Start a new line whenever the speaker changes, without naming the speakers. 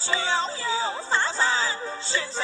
逍遥法外显身